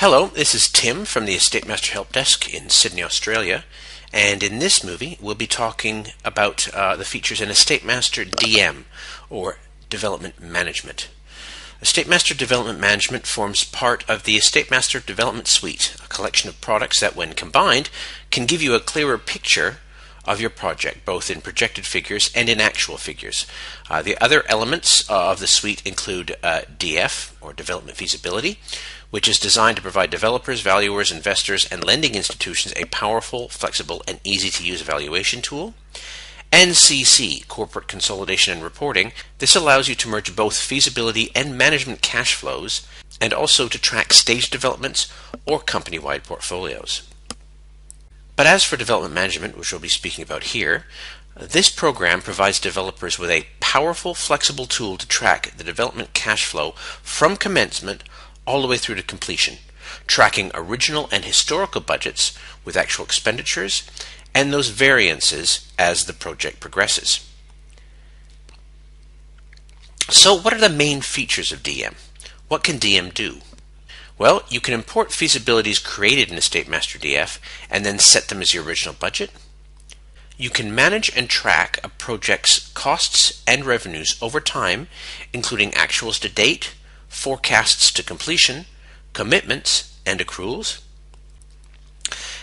Hello, this is Tim from the Estate Master Help Desk in Sydney, Australia. And in this movie, we'll be talking about uh, the features in Estate Master DM, or Development Management. Estate Master Development Management forms part of the Estate Master Development Suite, a collection of products that, when combined, can give you a clearer picture of your project, both in projected figures and in actual figures. Uh, the other elements of the suite include uh, DF, or Development Feasibility, which is designed to provide developers, valuers, investors, and lending institutions a powerful, flexible, and easy to use evaluation tool. NCC, Corporate Consolidation and Reporting. This allows you to merge both feasibility and management cash flows, and also to track stage developments or company wide portfolios. But as for development management, which we'll be speaking about here, this program provides developers with a powerful, flexible tool to track the development cash flow from commencement all the way through to completion, tracking original and historical budgets with actual expenditures and those variances as the project progresses. So, what are the main features of DM? What can DM do? Well, you can import feasibilities created in Estate Master DF and then set them as your original budget. You can manage and track a project's costs and revenues over time, including actuals to date, forecasts to completion, commitments, and accruals.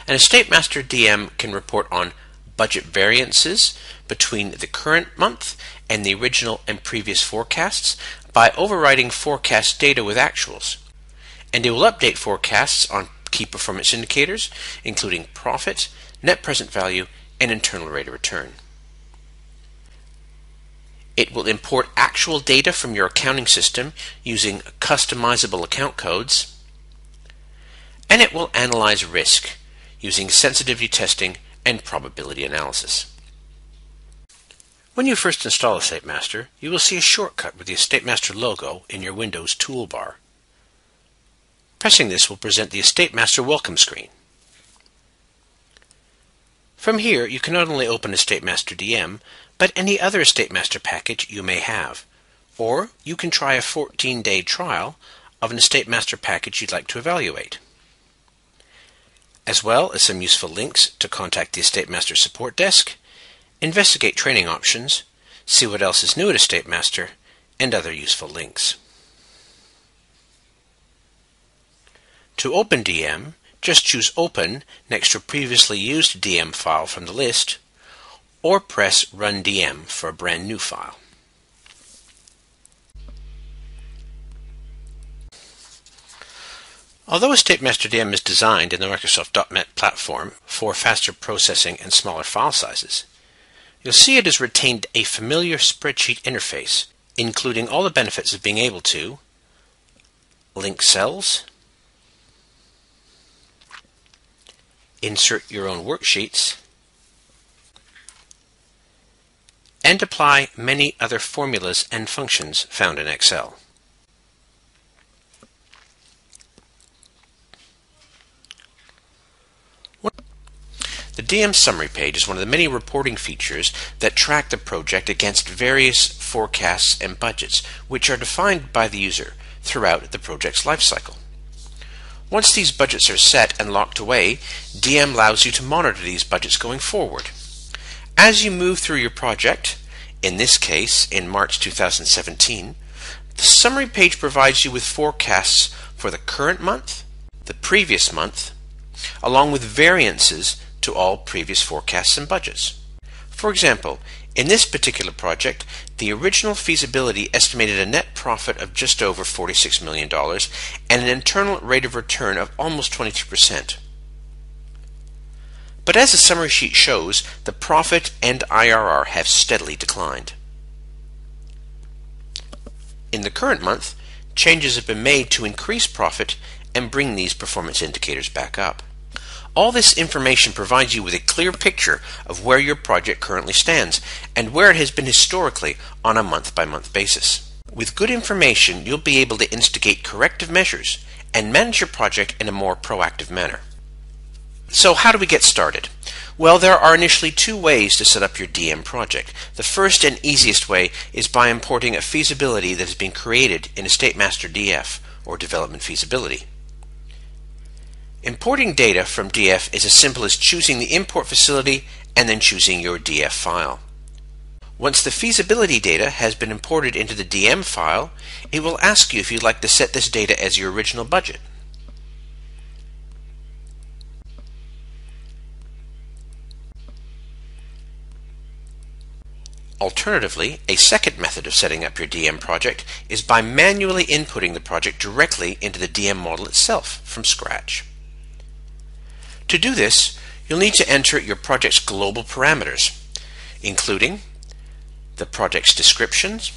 An Estate Master DM can report on budget variances between the current month and the original and previous forecasts by overriding forecast data with actuals and it will update forecasts on key performance indicators, including profit, net present value, and internal rate of return. It will import actual data from your accounting system using customizable account codes, and it will analyze risk using sensitivity testing and probability analysis. When you first install Estate Master, you will see a shortcut with the Estate Master logo in your Windows toolbar. Pressing this will present the Estate Master welcome screen. From here, you can not only open Estate Master DM, but any other Estate Master package you may have. Or you can try a 14-day trial of an Estate Master package you'd like to evaluate. As well as some useful links to contact the Estate Master support desk, investigate training options, see what else is new at Estate Master, and other useful links. To open DM, just choose Open next to a previously used DM file from the list, or press Run DM for a brand new file. Although Estate Master DM is designed in the Microsoft .NET platform for faster processing and smaller file sizes, you'll see it has retained a familiar spreadsheet interface, including all the benefits of being able to link cells, insert your own worksheets, and apply many other formulas and functions found in Excel. The DM summary page is one of the many reporting features that track the project against various forecasts and budgets, which are defined by the user throughout the project's lifecycle. Once these budgets are set and locked away, DM allows you to monitor these budgets going forward. As you move through your project, in this case in March 2017, the summary page provides you with forecasts for the current month, the previous month, along with variances to all previous forecasts and budgets. For example, in this particular project, the original feasibility estimated a net profit of just over $46 million and an internal rate of return of almost 22%. But as the summary sheet shows, the profit and IRR have steadily declined. In the current month, changes have been made to increase profit and bring these performance indicators back up. All this information provides you with a clear picture of where your project currently stands and where it has been historically on a month by month basis. With good information, you'll be able to instigate corrective measures and manage your project in a more proactive manner. So, how do we get started? Well, there are initially two ways to set up your DM project. The first and easiest way is by importing a feasibility that has been created in Estate Master DF, or Development Feasibility. Importing data from DF is as simple as choosing the import facility and then choosing your DF file. Once the feasibility data has been imported into the DM file, it will ask you if you'd like to set this data as your original budget. Alternatively, a second method of setting up your DM project is by manually inputting the project directly into the DM model itself from scratch. To do this, you'll need to enter your project's global parameters, including the project's descriptions,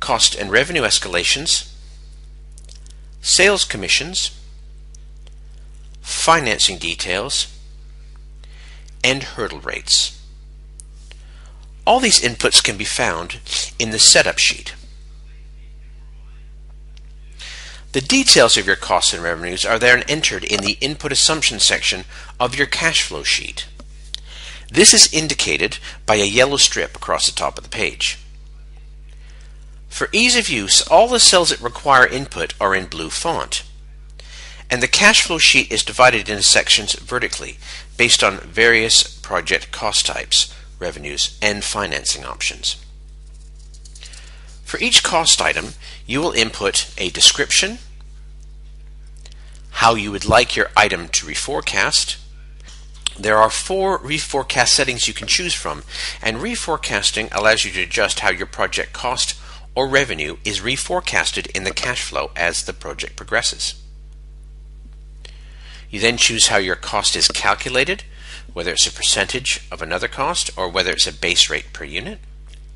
cost and revenue escalations, sales commissions, financing details, and hurdle rates. All these inputs can be found in the setup sheet. The details of your costs and revenues are then entered in the input assumption section of your cash flow sheet. This is indicated by a yellow strip across the top of the page. For ease of use, all the cells that require input are in blue font. And the cash flow sheet is divided into sections vertically based on various project cost types, revenues, and financing options. For each cost item, you will input a description, how you would like your item to reforecast. There are four reforecast settings you can choose from, and reforecasting allows you to adjust how your project cost or revenue is reforecasted in the cash flow as the project progresses. You then choose how your cost is calculated, whether it's a percentage of another cost or whether it's a base rate per unit.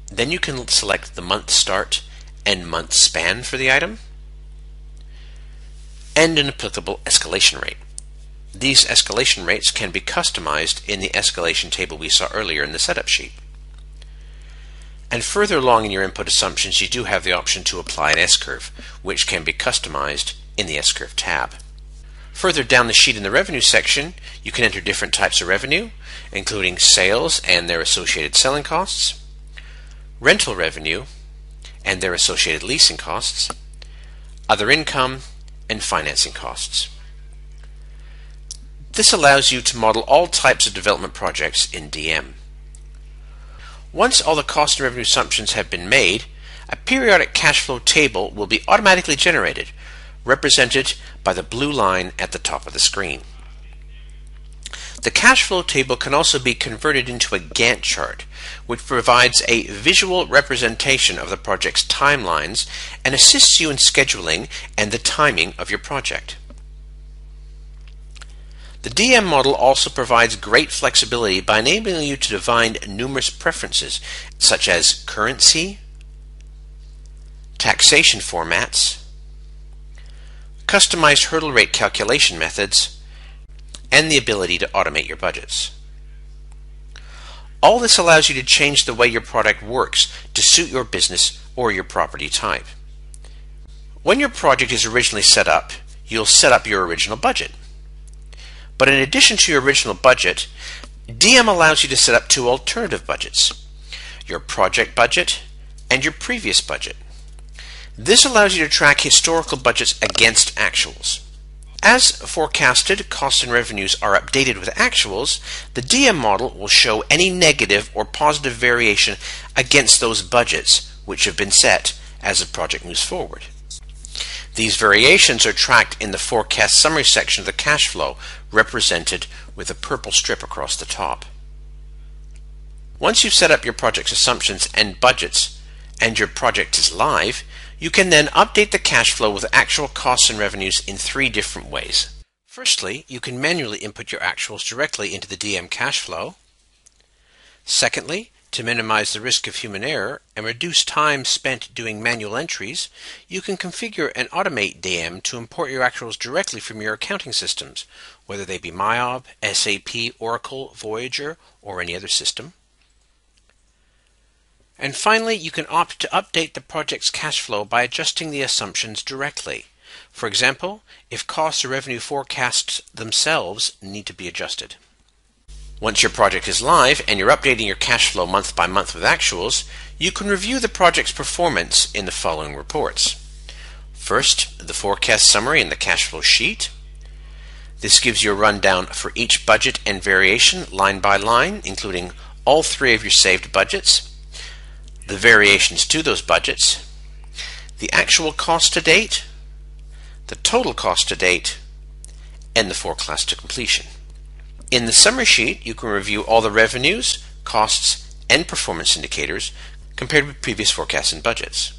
Then you can select the month start and month span for the item and an applicable escalation rate. These escalation rates can be customized in the escalation table we saw earlier in the setup sheet. And further along in your input assumptions, you do have the option to apply an S-curve, which can be customized in the S-curve tab. Further down the sheet in the revenue section, you can enter different types of revenue, including sales and their associated selling costs, rental revenue and their associated leasing costs, other income, and financing costs. This allows you to model all types of development projects in DM. Once all the cost and revenue assumptions have been made, a periodic cash flow table will be automatically generated represented by the blue line at the top of the screen. The cash flow table can also be converted into a Gantt chart, which provides a visual representation of the project's timelines and assists you in scheduling and the timing of your project. The DM model also provides great flexibility by enabling you to define numerous preferences, such as currency, taxation formats, customized hurdle rate calculation methods, and the ability to automate your budgets. All this allows you to change the way your product works to suit your business or your property type. When your project is originally set up, you'll set up your original budget. But in addition to your original budget, DM allows you to set up two alternative budgets your project budget and your previous budget. This allows you to track historical budgets against actuals. As forecasted, costs and revenues are updated with actuals, the DM model will show any negative or positive variation against those budgets which have been set as the project moves forward. These variations are tracked in the forecast summary section of the cash flow, represented with a purple strip across the top. Once you've set up your project's assumptions and budgets and your project is live, you can then update the cash flow with actual costs and revenues in three different ways. Firstly, you can manually input your actuals directly into the DM cash flow. Secondly, to minimize the risk of human error and reduce time spent doing manual entries, you can configure and automate DM to import your actuals directly from your accounting systems, whether they be MYOB, SAP, Oracle, Voyager, or any other system. And finally, you can opt to update the project's cash flow by adjusting the assumptions directly. For example, if costs or revenue forecasts themselves need to be adjusted. Once your project is live and you're updating your cash flow month by month with actuals, you can review the project's performance in the following reports. First, the forecast summary in the cash flow sheet. This gives you a rundown for each budget and variation line by line, including all three of your saved budgets, the variations to those budgets, the actual cost to date, the total cost to date, and the forecast to completion. In the summary sheet, you can review all the revenues, costs, and performance indicators compared with previous forecasts and budgets.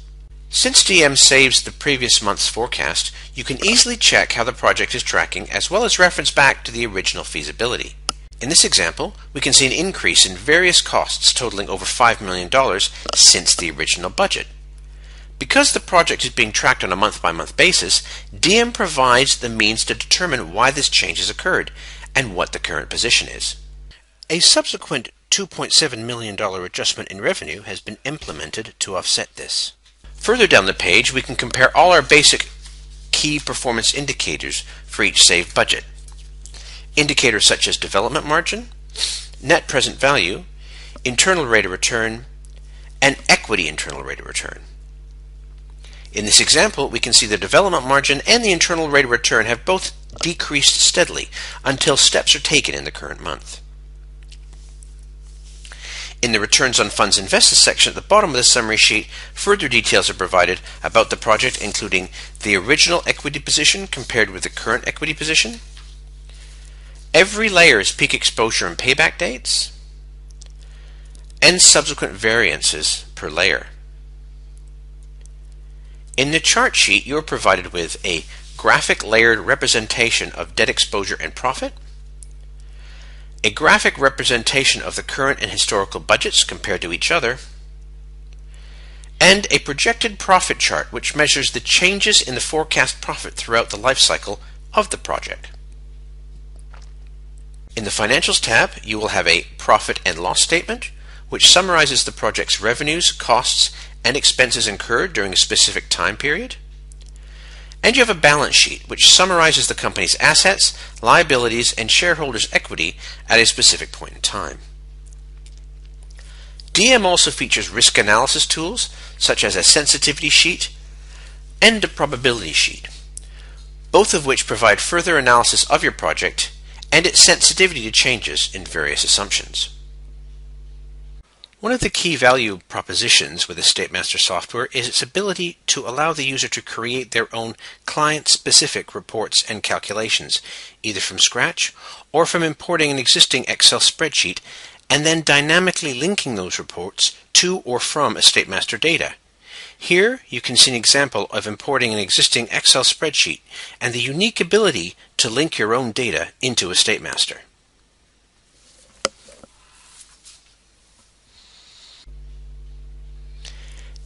Since DM saves the previous month's forecast, you can easily check how the project is tracking as well as reference back to the original feasibility. In this example, we can see an increase in various costs totaling over $5 million since the original budget. Because the project is being tracked on a month by month basis, DM provides the means to determine why this change has occurred and what the current position is. A subsequent $2.7 million adjustment in revenue has been implemented to offset this. Further down the page, we can compare all our basic key performance indicators for each saved budget. Indicators such as development margin, net present value, internal rate of return, and equity internal rate of return. In this example, we can see the development margin and the internal rate of return have both decreased steadily until steps are taken in the current month. In the Returns on Funds Invested section at the bottom of the summary sheet, further details are provided about the project, including the original equity position compared with the current equity position, every layer's peak exposure and payback dates, and subsequent variances per layer. In the chart sheet, you are provided with a graphic layered representation of debt exposure and profit, a graphic representation of the current and historical budgets compared to each other, and a projected profit chart which measures the changes in the forecast profit throughout the life cycle of the project. In the Financials tab, you will have a profit and loss statement, which summarizes the project's revenues, costs, and expenses incurred during a specific time period. And you have a balance sheet which summarizes the company's assets, liabilities, and shareholders' equity at a specific point in time. DM also features risk analysis tools such as a sensitivity sheet and a probability sheet, both of which provide further analysis of your project and its sensitivity to changes in various assumptions. One of the key value propositions with the EstateMaster software is its ability to allow the user to create their own client-specific reports and calculations, either from scratch or from importing an existing Excel spreadsheet and then dynamically linking those reports to or from a EstateMaster data. Here you can see an example of importing an existing Excel spreadsheet and the unique ability to link your own data into EstateMaster.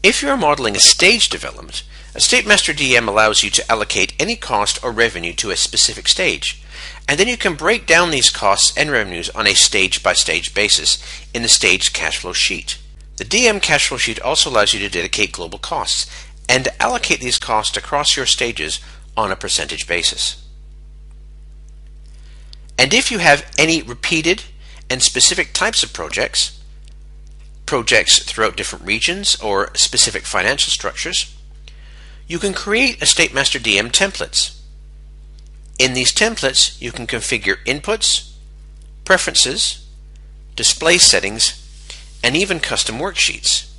If you are modeling a stage development, EstateMaster DM allows you to allocate any cost or revenue to a specific stage, and then you can break down these costs and revenues on a stage-by-stage basis in the stage cash flow sheet. The DM cash flow sheet also allows you to dedicate global costs and allocate these costs across your stages on a percentage basis. And if you have any repeated and specific types of projects, projects throughout different regions or specific financial structures, you can create EstateMaster DM templates. In these templates, you can configure inputs, preferences, display settings, and even custom worksheets.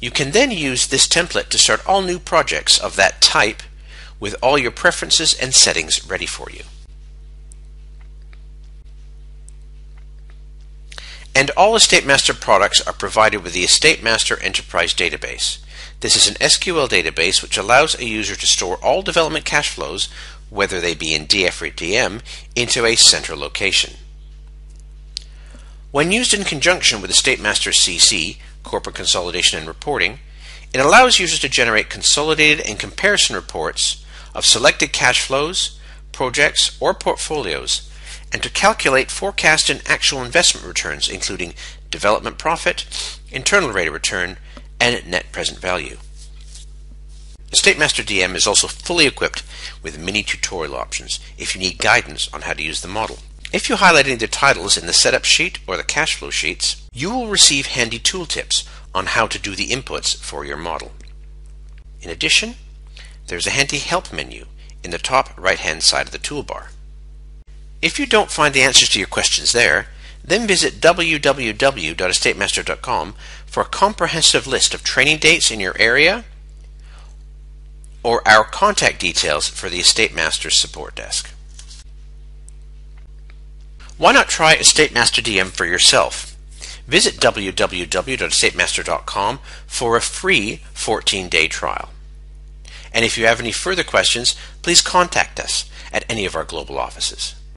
You can then use this template to start all new projects of that type with all your preferences and settings ready for you. And all EstateMaster products are provided with the EstateMaster Enterprise Database. This is an SQL database which allows a user to store all development cash flows, whether they be in DF or DM, into a central location. When used in conjunction with EstateMaster CC, Corporate Consolidation and Reporting, it allows users to generate consolidated and comparison reports of selected cash flows, projects, or portfolios and to calculate forecast and actual investment returns, including development profit, internal rate of return, and net present value. EstateMaster DM is also fully equipped with many tutorial options if you need guidance on how to use the model. If you highlight any of the titles in the setup sheet or the cash flow sheets, you will receive handy tooltips on how to do the inputs for your model. In addition, there's a handy help menu in the top right hand side of the toolbar. If you don't find the answers to your questions there, then visit www.estatemaster.com for a comprehensive list of training dates in your area or our contact details for the Estate Masters support desk. Why not try Estate Master DM for yourself? Visit www.estatemaster.com for a free 14-day trial. And if you have any further questions, please contact us at any of our global offices.